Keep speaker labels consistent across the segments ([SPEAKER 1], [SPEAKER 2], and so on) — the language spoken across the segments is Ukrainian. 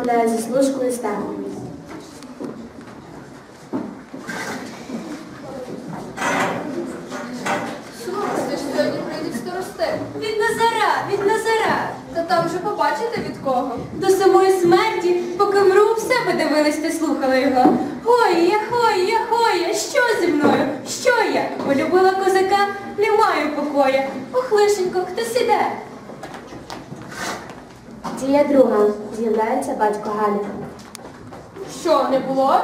[SPEAKER 1] розмовляє зі служкою стегу.
[SPEAKER 2] Слухайте, ж сьогодні прийдуть старости.
[SPEAKER 3] Від Назара, від Назара.
[SPEAKER 2] Та там вже побачите від кого.
[SPEAKER 3] До самої смерті, поки мру, все ви дивились та слухали його. Ой, я хой, я хой, що зі мною? Що я? Полюбила козака, не маю покоя. Ох, лишенько, хтось іде.
[SPEAKER 1] Дія друга. З'являється батько Галі.
[SPEAKER 2] Що, не було?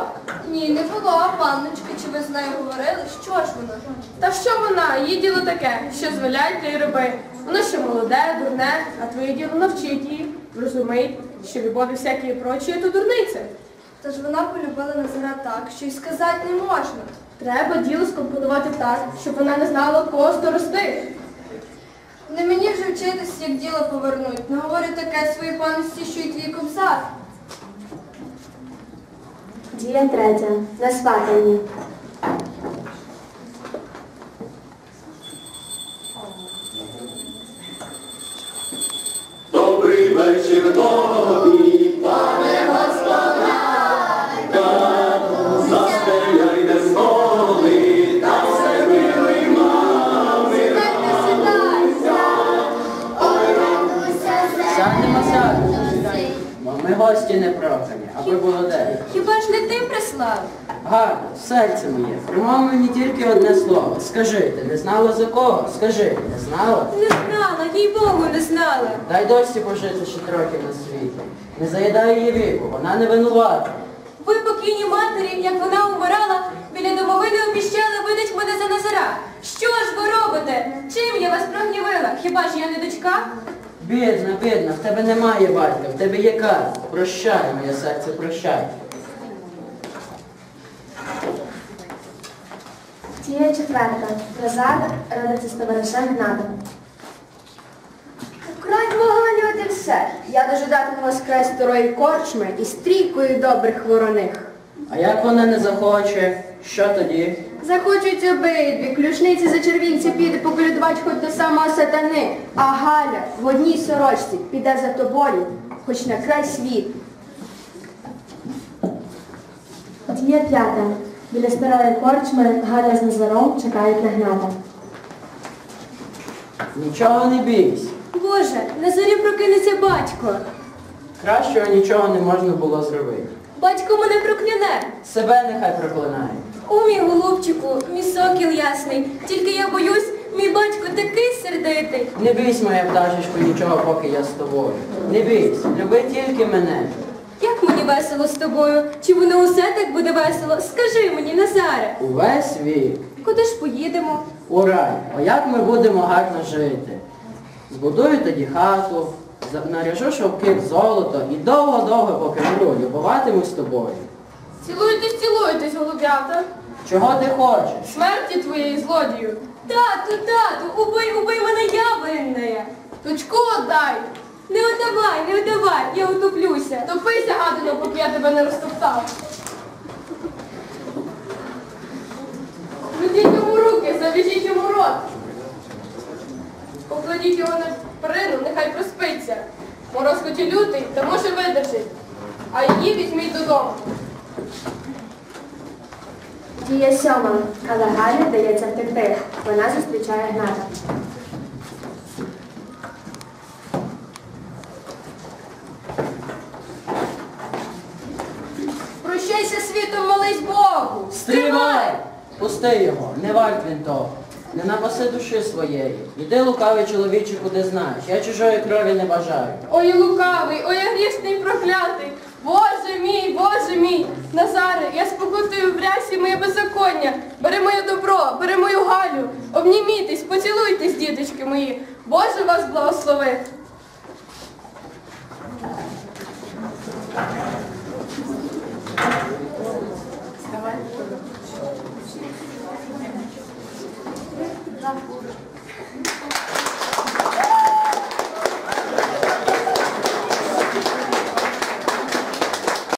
[SPEAKER 2] Ні, не було. Панночки, чи ви з нею говорили? Що ж вона?
[SPEAKER 4] Та що вона? Її діло таке, що звелять, то й роби. Воно ще молоде, дурне, а твоє діло навчить її, розумій, що любові всякі і прочі, то дурниця.
[SPEAKER 2] Та ж вона полюбила Назара так, що й сказати не можна.
[SPEAKER 4] Треба діло скомпонувати так, щоб вона не знала кого сторости.
[SPEAKER 2] Не мені вже вчитись, як діло повернуть. Наговорю таке своїй панності, що й твій кобзар.
[SPEAKER 1] Дія третя. На сватанні.
[SPEAKER 5] Добрий вечір тобі,
[SPEAKER 6] гості не прохані, аби було де.
[SPEAKER 3] Хіба ж не ти прислав?
[SPEAKER 6] Гарно, серце моє, промов мені тільки одне слово. Скажи, ти не знала за кого? Скажи, не знала?
[SPEAKER 3] Не знала, їй Богу не знала.
[SPEAKER 6] Дай досі пожити ще трохи на світі. Не заїдай її віку, вона не винувата.
[SPEAKER 3] Ви покійні матері, як вона умирала, біля домовини обіщали видать мене за Назара. Що ж ви робите? Чим я вас прогнівила? Хіба ж я не дочка?
[SPEAKER 6] Бідна, бідна, в тебе немає батька, в тебе є кат. Прощай, моє серце, прощай.
[SPEAKER 1] Дія четверта. Назар родиться з товаришем Гнатом.
[SPEAKER 7] Край мого люди все. Я дожидатиму вас край старої корчми і стрійкою добрих вороних.
[SPEAKER 6] А як вона не захоче, що тоді?
[SPEAKER 7] Захочуть обидві, ключниці за червінці піде поколюдувати хоч до самого сатани, а Галя в одній сорочці піде за тобою, хоч на край світу.
[SPEAKER 1] Дія п'ята. Біля старої корчми Галя з Назаром чекають на Гната.
[SPEAKER 6] Нічого не бійся.
[SPEAKER 3] Боже, на зорі прокинеться батько.
[SPEAKER 6] Кращого нічого не можна було зробити.
[SPEAKER 3] Батько мене прокляне.
[SPEAKER 6] Себе нехай проклинає.
[SPEAKER 3] У мій голубчику, мій сокіл ясний. Тільки я боюсь, мій батько такий сердитий.
[SPEAKER 6] Не бійся, моя пташечко, нічого, поки я з тобою. Не бійся, люби тільки мене.
[SPEAKER 3] Як мені весело з тобою? Чи воно усе так буде весело? Скажи мені, Назаре,
[SPEAKER 6] Увесь вік.
[SPEAKER 3] куди ж поїдемо?
[SPEAKER 6] У рай, о як ми будемо гарно жити. Збудую тоді хату, наряжу шовки в золото і довго-довго поки мру, любуватимусь тобою.
[SPEAKER 4] Цілуйтесь, цілуйтесь, голуб'ята.
[SPEAKER 6] Чого ти хочеш?
[SPEAKER 4] Смерті твоєї злодію.
[SPEAKER 3] Тату, тату, убий, убий мене, я винна.
[SPEAKER 4] Дочку отдай.
[SPEAKER 3] Не отдавай, не отдавай, я утоплюся.
[SPEAKER 4] Топися, гадино, поки я тебе не розтоптав. Ведіть йому руки, зав'яжіть йому рот. Покладіть його на перину, нехай проспиться. Мороз хоч і лютий, та може видержить. А її візьміть додому.
[SPEAKER 1] Дія сьома. Але Галі дається втекти. Вона зустрічає Гната.
[SPEAKER 2] Прощайся світом, молись Богу.
[SPEAKER 6] Стривай! Пусти його, не варт він того. Не напаси душі своєї. Іди лукавий чоловіче, куди знаєш. Я чужої крові не бажаю.
[SPEAKER 4] Ой, лукавий, ой, я грішний проклятий. Боже мій, Боже мій, Назаре, я спокутую в рясі моє беззаконня. Бери моє добро, бери мою Галю, обнімітесь, поцілуйтесь, діточки мої. Боже вас благослови.
[SPEAKER 1] da.